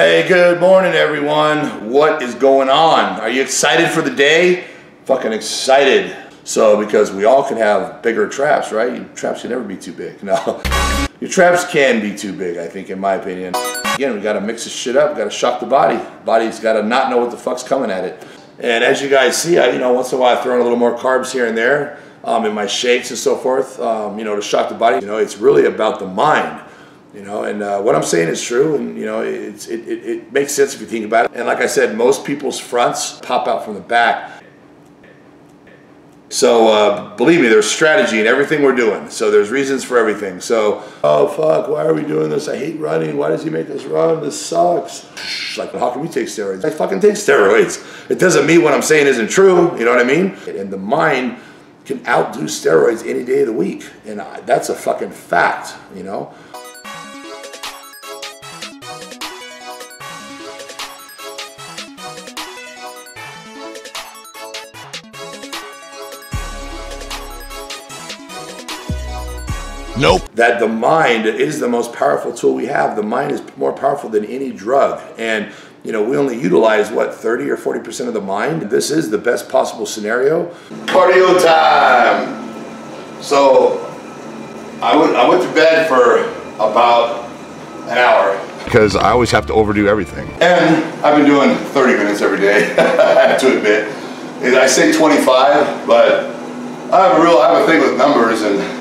Hey, good morning, everyone. What is going on? Are you excited for the day? Fucking excited. So, because we all can have bigger traps, right? Your traps can never be too big. No. Your traps can be too big, I think, in my opinion. Again, we gotta mix this shit up. We gotta shock the body. Body's gotta not know what the fuck's coming at it. And as you guys see, I, you know, once in a while I throw in a little more carbs here and there um, in my shakes and so forth, um, you know, to shock the body. You know, it's really about the mind. You know, and uh, what I'm saying is true, and you know, it, it, it makes sense if you think about it. And like I said, most people's fronts pop out from the back. So uh, believe me, there's strategy in everything we're doing. So there's reasons for everything. So, oh fuck, why are we doing this? I hate running. Why does he make us run? This sucks. Like, how can we take steroids? I fucking take steroids. It doesn't mean what I'm saying isn't true. You know what I mean? And the mind can outdo steroids any day of the week, and I, that's a fucking fact. You know. Nope. that the mind is the most powerful tool we have. The mind is more powerful than any drug. And, you know, we only utilize, what, 30 or 40% of the mind? This is the best possible scenario. Cardio time. So, I went, I went to bed for about an hour. Because I always have to overdo everything. And I've been doing 30 minutes every day, I have to admit. And I say 25, but I have a real, I have a thing with numbers and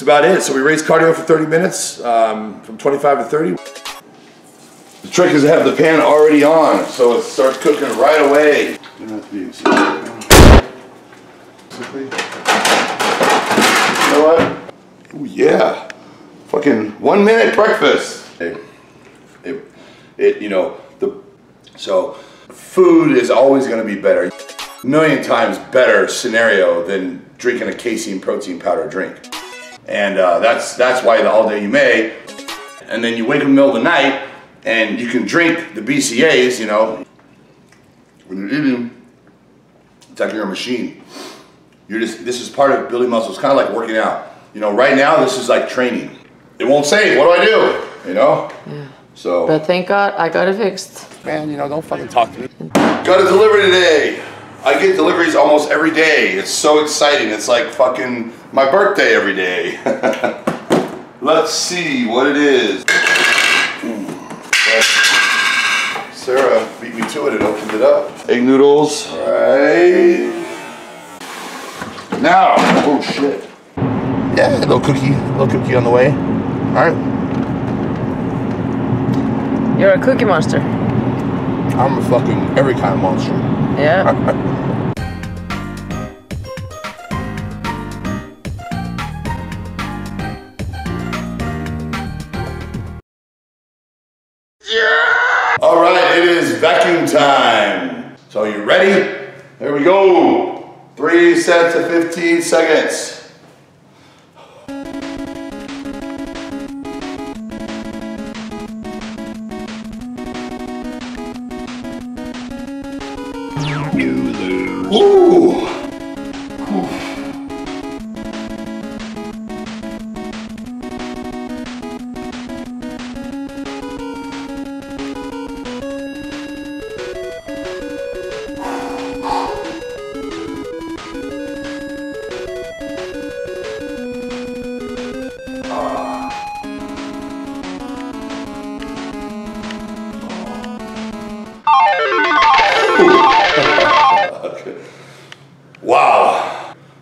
that's about it. So we raise cardio for 30 minutes, um, from 25 to 30. The trick is to have the pan already on, so it starts cooking right away. You have to be exact. You know what? Ooh, yeah. Fucking one minute breakfast. It, it, it, you know, the, so food is always gonna be better. A million times better scenario than drinking a casein protein powder drink. And uh, that's that's why the all day you may. And then you wake up in the middle of the night and you can drink the BCAs, you know. When you're eating, it's like you're a machine. You're just this is part of building muscle. It's kind of like working out. You know, right now this is like training. It won't save. What do I do? You know? Yeah. So But thank God I got it fixed. Man, you know, don't fucking talk to me. Got a delivery today. I get deliveries almost every day. It's so exciting. It's like fucking my birthday every day. Let's see what it is. Mm, Sarah beat me to it and opened it up. Egg noodles. All right. Now, oh shit. Yeah, little cookie, little cookie on the way. All right. You're a cookie monster. I'm a fucking every kind of monster. Yeah. time. So you ready? Here we go. Three sets of 15 seconds. Ooh.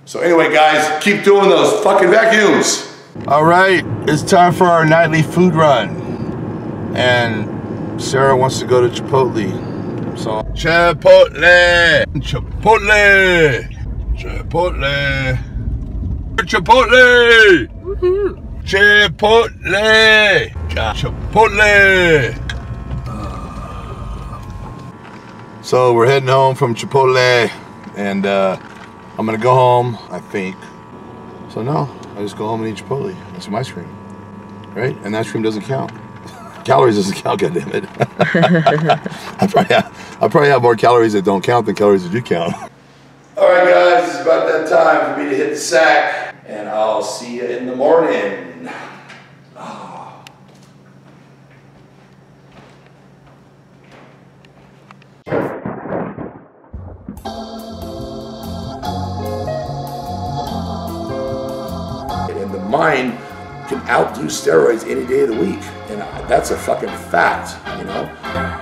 So anyway, guys, keep doing those fucking vacuums. All right, it's time for our nightly food run. And Sarah wants to go to Chipotle. So Chipotle, Chipotle, Chipotle, Chipotle, Chipotle, Chipotle. So we're heading home from Chipotle, and uh, I'm gonna go home. I think. So no, I just go home and eat Chipotle. That's some ice cream, right? And ice cream doesn't count. calories doesn't count. God damn it. I probably have, I probably have more calories that don't count than calories that do count. All right, guys, it's about that time for me to hit the sack, and I'll see you in the morning. Mind can outdo steroids any day of the week. And that's a fucking fact, you know?